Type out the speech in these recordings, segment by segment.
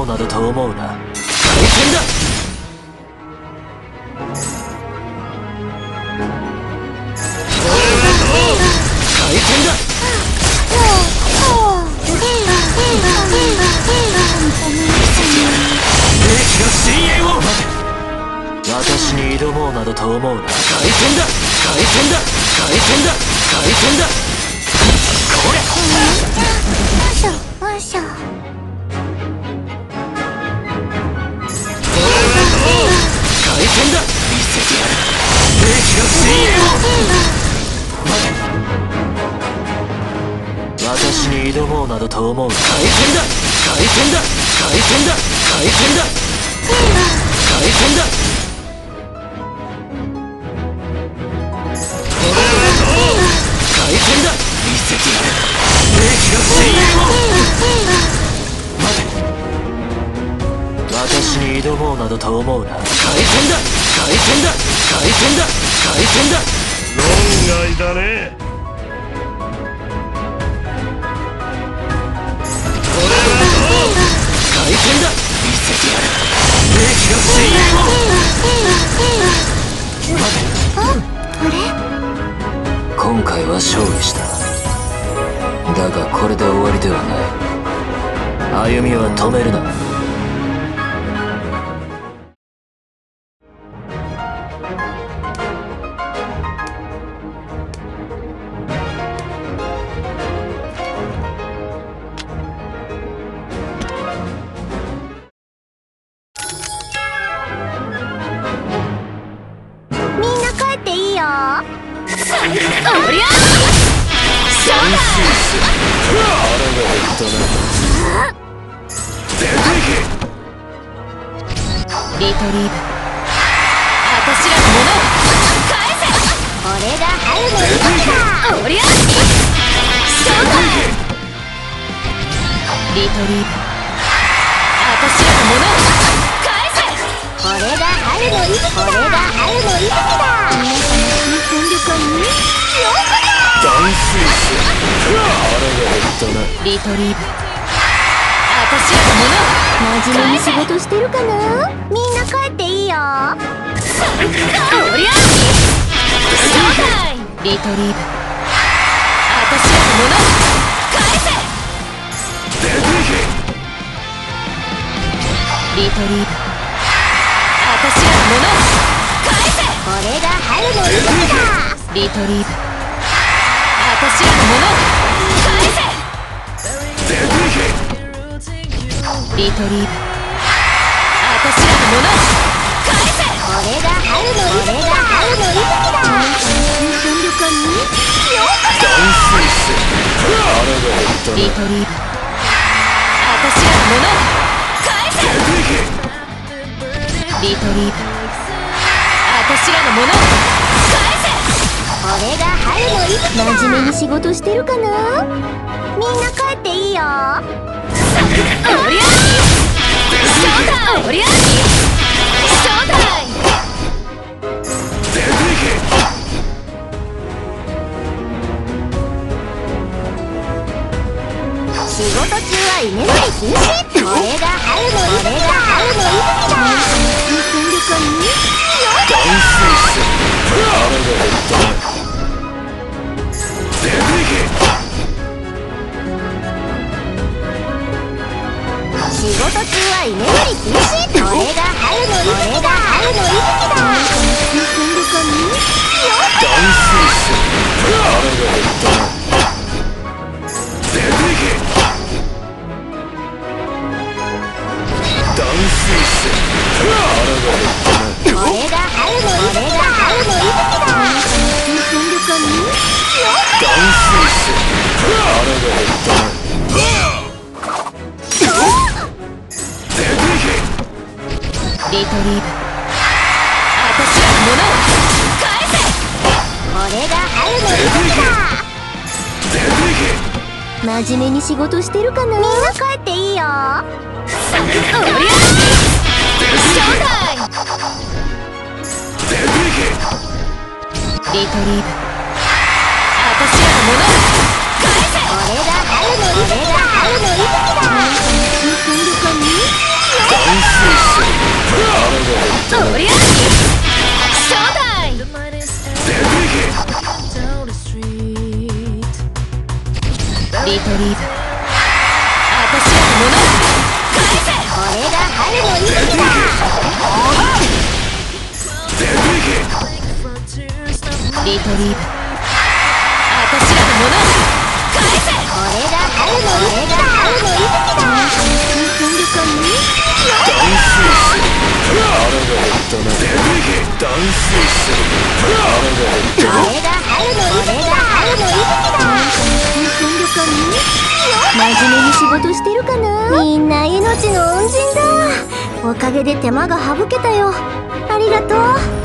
もうなどと思うな？回転だ。回転だ。兵器が深淵を私に挑もうなどと思うな回転だ。回転だ。回転だ。回転だ。これよいしょよいしょ私に挑もうなどと思う回転だ回転だ回転だ回転だ回転だ回転だ見せてやる兵器が深淵を待て私に挑もうな。どと思うな回転だ回転だ回転だだ。論外だね。回転だ。見せてやる。兵器が深淵を。今回は勝利した。だがこれで終わりではない。歩みは止めるな真に仕事してるかな？みんな帰っていいよ。おりゃ。リトリーブ。私らのもの。を返せ。リトリーブ。私らのもの。を返せこれが春の息だリトリーブ。私らのものリトリーブ私らのもの返せこれが春の息これが春の息吹だ。新鮮旅館によリトリーブ私らのもの返せリトリーブ私らのもの返せこれが春の息吹だ。真面目に仕事してるかなみんな帰っていいよおりゃショータイムおりゃショータイム仕事中は居眠り禁止。これが春の泉だ春の泉だ。は居眠り禁止これが春の息吹だ春の息だ新鮮旅館によこれが春の息こリトリーブ私らのものを返せこれが春の息だ真面目に仕事して。るかなみんな帰って。いいよおりゃショータイムリトリーブ私らのものを返せこれが春の息これが春の息だ新鮮旅館によおりゃショータイムリトリーブ私らのもの返せこれが春の息吹だリトリーブ私らのもの返せこれが春の息吹だ春の息吹だみんな命の恩人だおかげで手間が省けたよありがとう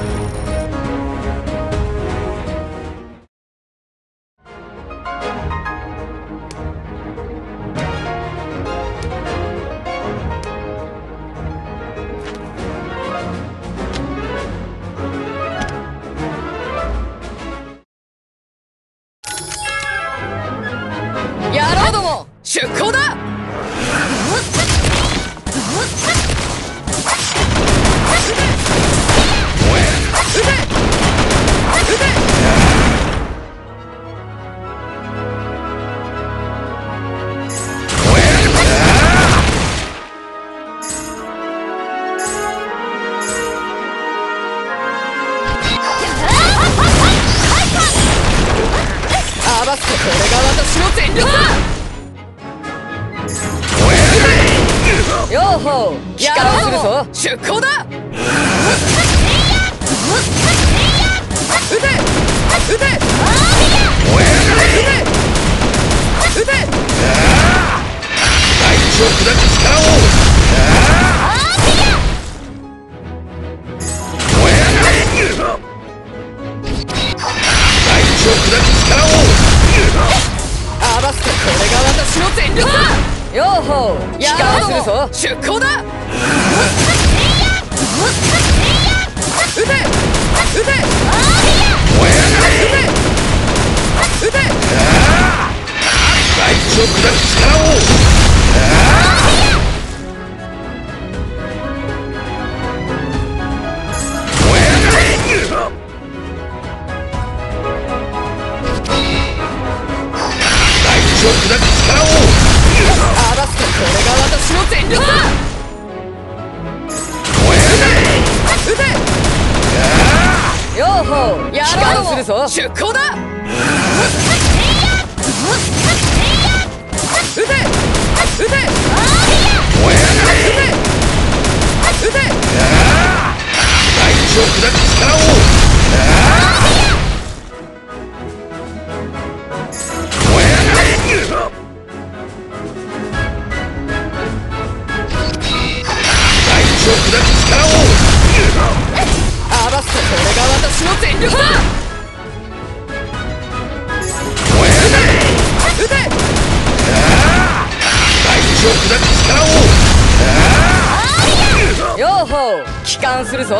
するぞ。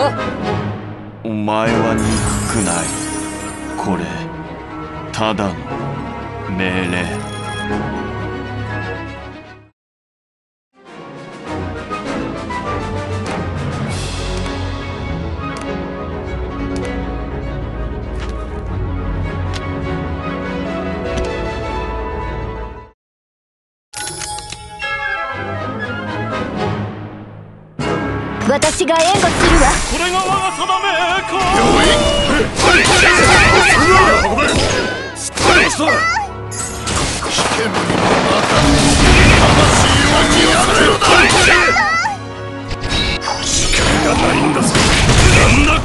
お前は憎くない。これただの命令。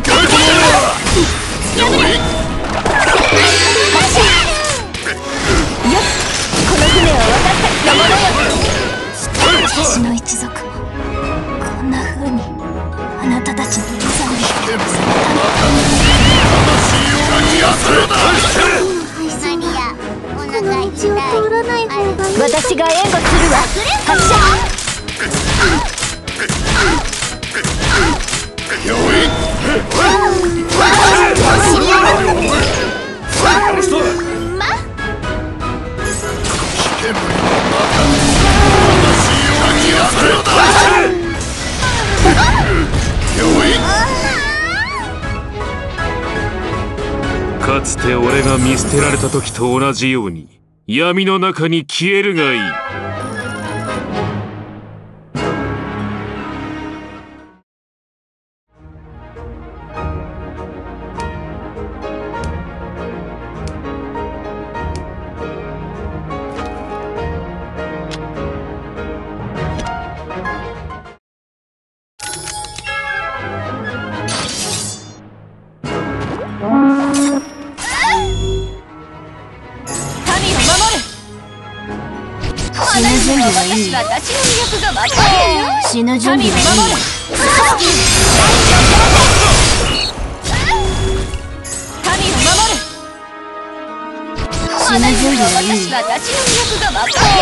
狂い者は私が援護するわ。発射かつて俺が見捨てられた時と同じように。闇の中に消えるがいい。私の魅力が分かる。死ぬ準備を守る。民を守る。死ぬ準備は私は私の魅力が分かる。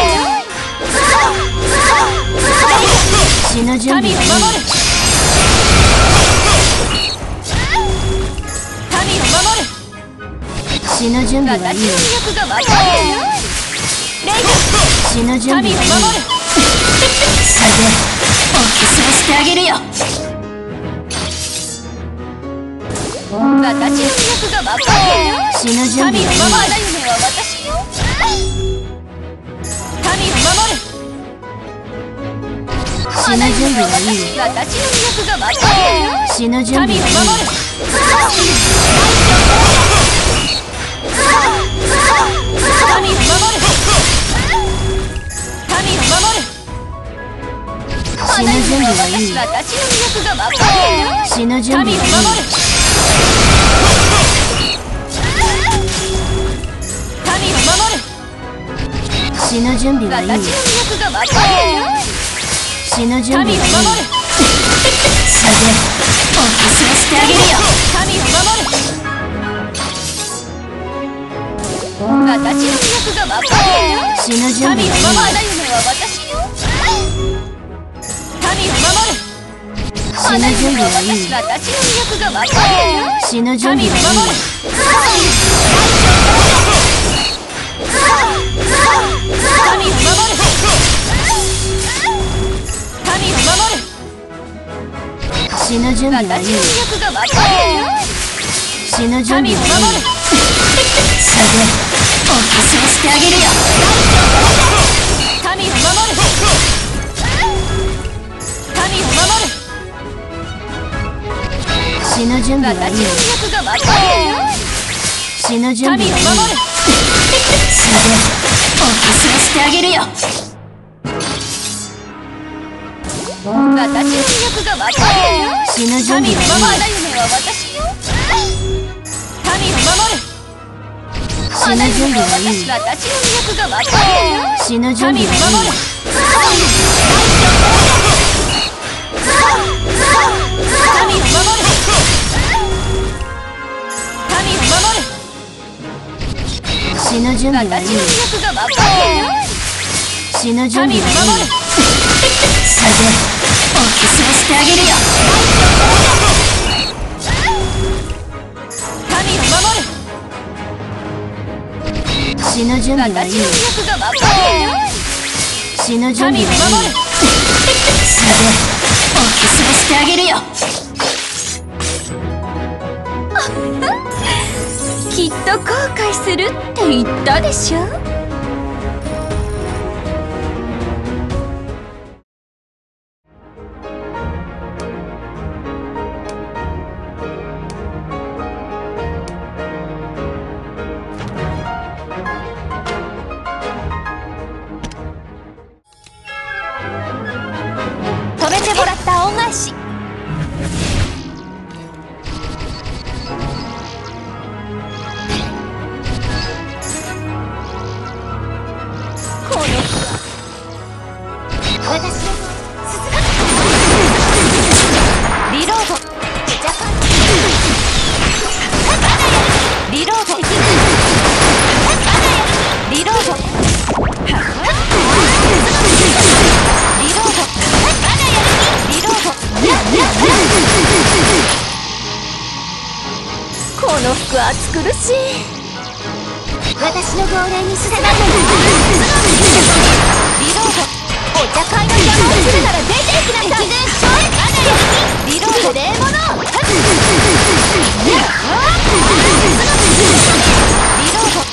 死ぬ準備をは守る。民を守る。死ぬ準備はいい私の魅力が分かる。レイ死ぬ準備はいいジ民を守る下げお布施をしてあげるよ。私の魅力が死ぬ準備民を守るは私よ。民を守る死ぬ準備はいい私の魅力が死ぬ準備はいい死ぬ準備はいい私の魅力が分かる死ぬ準備を守はいい死ぬ準備はいい私の魅力が分かる死ぬ準備はいい民を守る下げお布施をしてあげるよ。民を守る私の魅力が分かる死ぬ準備を守るはい夢は私よ民を守る死ぬ準備はいい。私の魅力が分かる死ぬ準備民を守はいるい民を守る死ぬ準備はいい私の魅力が分かる死ぬ準備はいい。私の魅力が分かる死ぬ準備を守る下げお布施をしてあげるよ私の魅力が分かる死ぬ準備を守る夢は私よ民を守る死ぬ準備はいい私の魅力が分かる死ぬ準備民をはいい守る民を守る民を守る死ぬ準備はいい死ぬ準備民をはいい守る下げお布施をしてあげるよ。民を守る死ぬ準備はいい死ぬ準備はいい下げお布施をしてあげるよ。と後悔するって言ったでしょ？私の号令に従うのリロードお茶会の邪魔をするなら出ていきなさい敵軍消滅リロード霊物リロード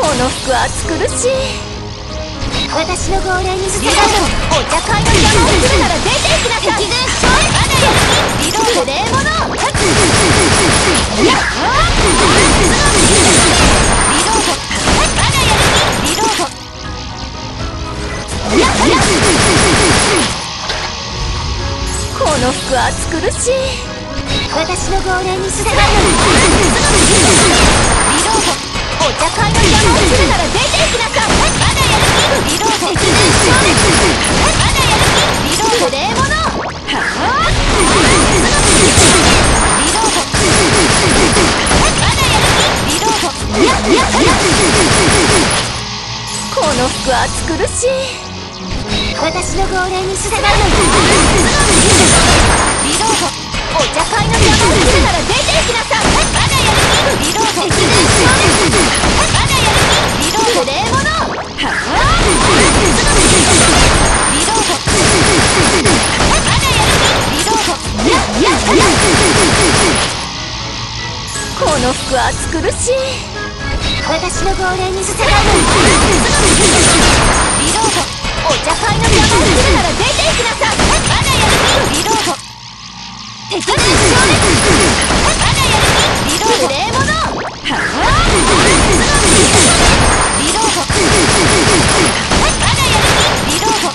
この服暑苦しい私の号令に従うリロードお茶会の邪魔をするなら出ていきなさい敵軍消滅リロード霊物リロードリロードこの服暑苦しい私の号令に従うのにリロード。お茶会の邪魔をするなら出ていきなさいまだやる気リロード。敵軍消滅まだやる気リロード。霊物はあリロードまだやる気リロードこの服は暑苦しい。私の号令に従うのリロードお茶会の邪魔をするなら出ていきなさいまだやる気リロード敵軍消滅まだやる気リロード霊物リロードまだやる気リロードこの服は暑苦しい私の号令に従うリロードお茶会の邪魔をするなら出ていきなさいまだやる気リロード敵軍消滅まだやる気リロード霊物はあリロードまだやる気リロード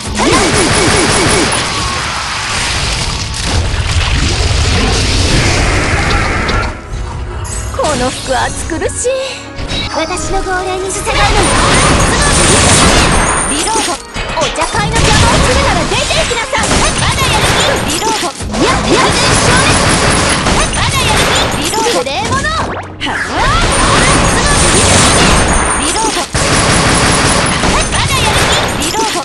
この服暑苦しい。私の号令に従うリロードお茶会の邪魔をするなら出ていきなさいまだやる気リロード敵軍消滅まだやる気リロード霊物はあリロードまだやる気リロード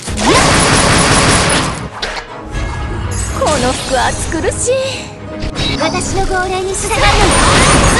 この服暑苦し。い私の号令に従う。リ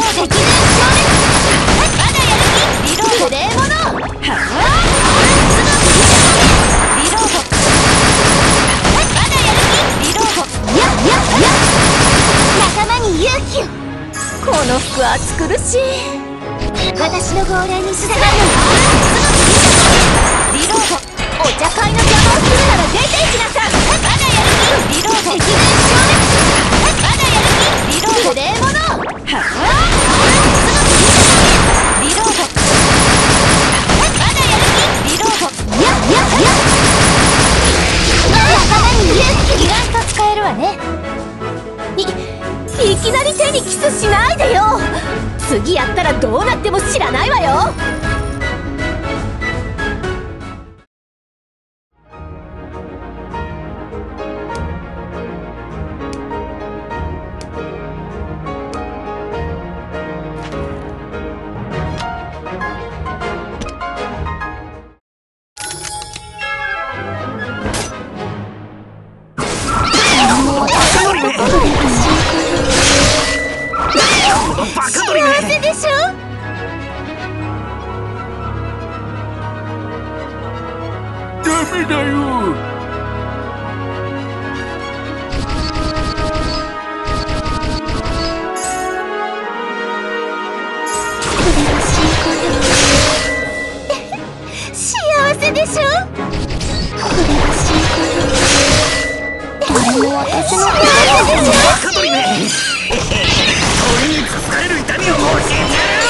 敵軍消滅まだやる気。リロード。霊物はあリロード。まだやる気リロード。仲間に勇気をこの服暑苦しい私の号令に従うリロード。お茶会の邪魔をするでしょ？これも私の幸せでしょ鳥に使える痛みを教えてやダ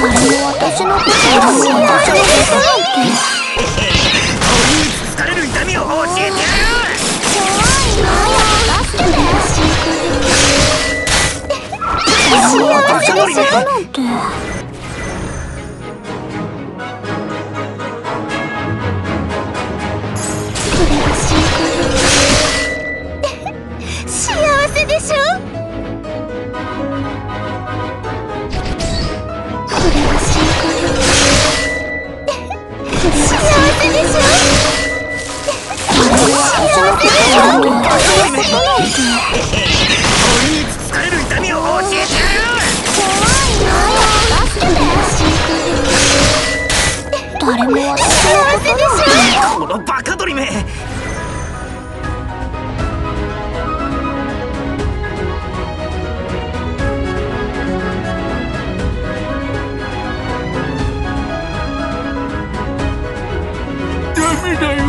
も私のことなんて幸せでしょ鳥につつかれる痛みを教えてやる？幸せでしょなんて幸誰も私のことなんてこのバカ鳥めダメだよ。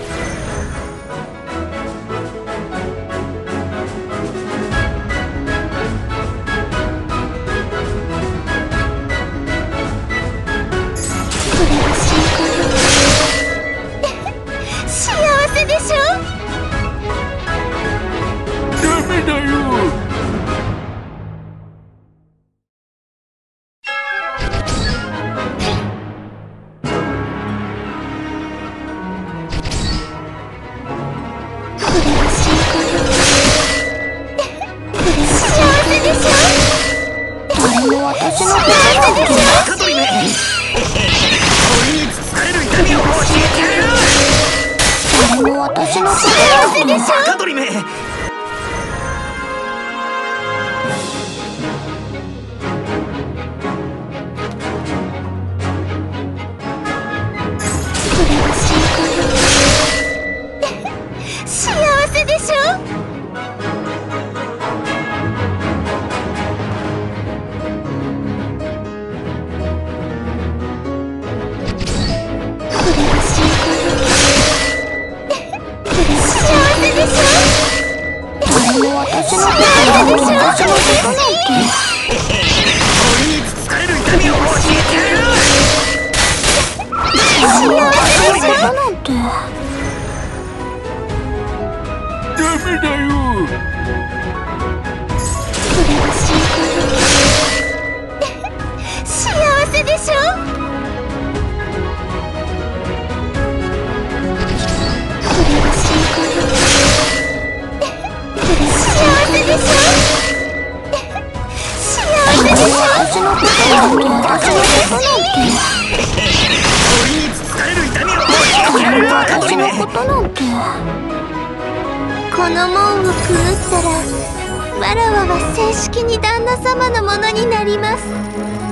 私のことなんてバカ鳥め鳥につつかれる痛みを教えてやる誰も私のことなんてことなんて。この門をくぐったらわらわは正式に旦那様のものになります。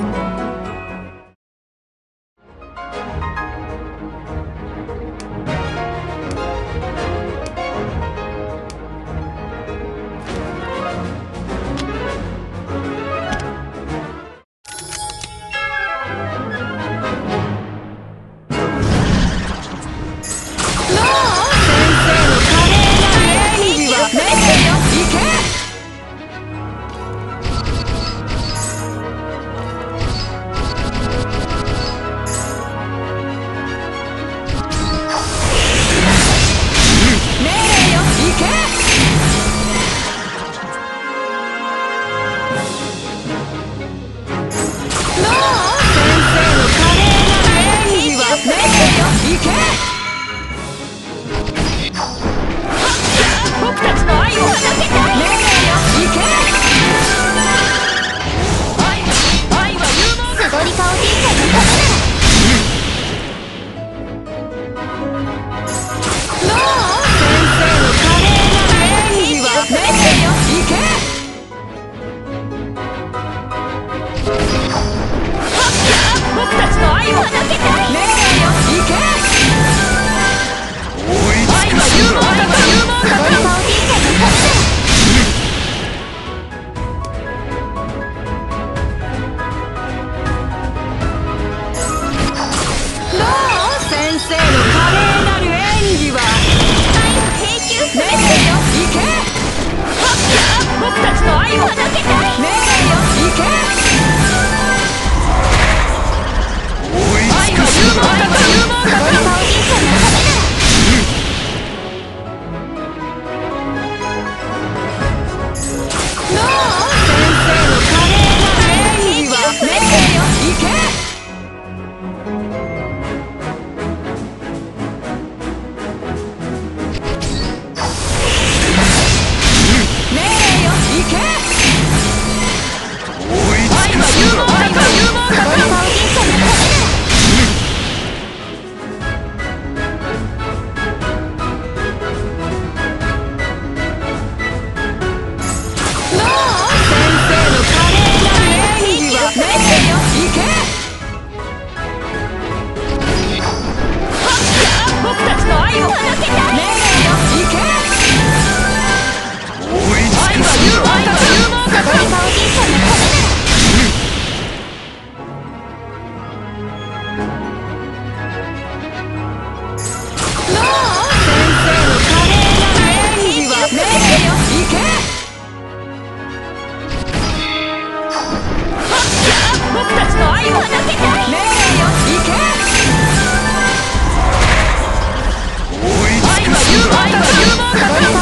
Oh,